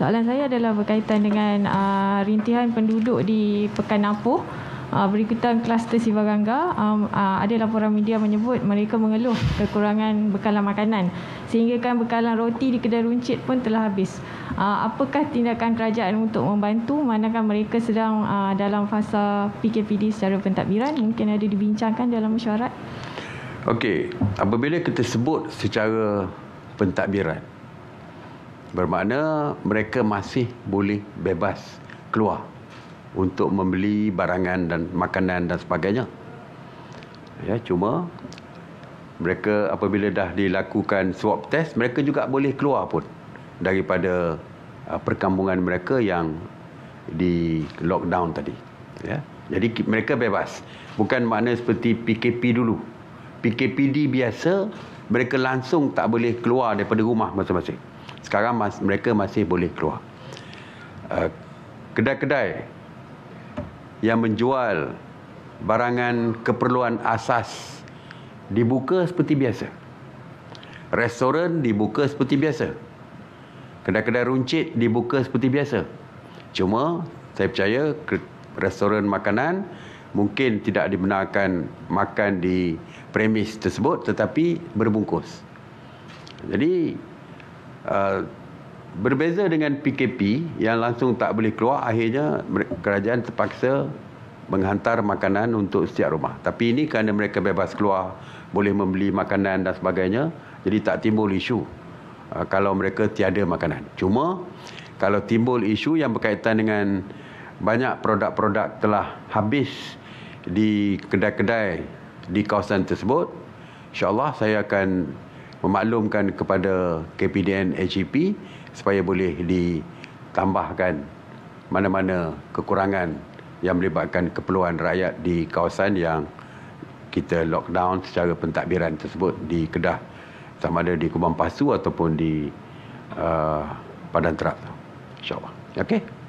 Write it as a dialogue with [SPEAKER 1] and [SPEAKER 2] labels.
[SPEAKER 1] Soalan saya adalah berkaitan dengan uh, rintihan penduduk di Pekan Apoh. Uh, berikutan kluster Sivarangga, um, uh, ada laporan media menyebut mereka mengeluh kekurangan bekalan makanan. Sehingga kan bekalan roti di kedai runcit pun telah habis. Uh, apakah tindakan kerajaan untuk membantu manakah mereka sedang uh, dalam fasa PKPD secara pentadbiran? Mungkin ada dibincangkan dalam mesyuarat?
[SPEAKER 2] Okey, apabila kita sebut secara pentadbiran, bermakna mereka masih boleh bebas keluar untuk membeli barangan dan makanan dan sebagainya. Ya, cuma mereka apabila dah dilakukan swab test, mereka juga boleh keluar pun daripada uh, perkampungan mereka yang di lockdown tadi. Ya. Jadi mereka bebas. Bukan makna seperti PKP dulu. PKPD biasa mereka langsung tak boleh keluar daripada rumah masing-masing. Sekarang mas, mereka masih boleh keluar. Uh, kedai-kedai yang menjual barangan keperluan asas dibuka seperti biasa. Restoran dibuka seperti biasa. Kedai-kedai runcit dibuka seperti biasa. Cuma saya percaya restoran makanan mungkin tidak dibenarkan makan di premis tersebut tetapi berbungkus. Jadi uh, Berbeza dengan PKP yang langsung tak boleh keluar, akhirnya kerajaan terpaksa menghantar makanan untuk setiap rumah. Tapi ini kerana mereka bebas keluar, boleh membeli makanan dan sebagainya, jadi tak timbul isu uh, kalau mereka tiada makanan. Cuma kalau timbul isu yang berkaitan dengan banyak produk-produk telah habis di kedai-kedai di kawasan tersebut, insyaAllah saya akan memaklumkan kepada KPDN HEP supaya boleh ditambahkan mana-mana kekurangan yang melibatkan keperluan rakyat di kawasan yang kita lockdown secara pentadbiran tersebut di Kedah sama ada di Kubang Pasu ataupun di uh, Padan Terak. InsyaAllah. Okey.